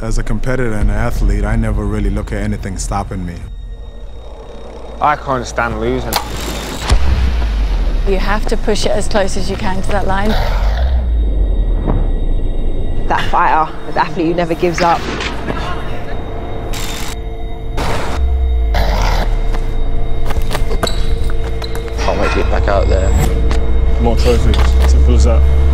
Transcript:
As a competitor and an athlete, I never really look at anything stopping me. I can't stand losing. You have to push it as close as you can to that line. That fighter, that athlete who never gives up. Can't wait to get back out there. More trophies. Simple as that.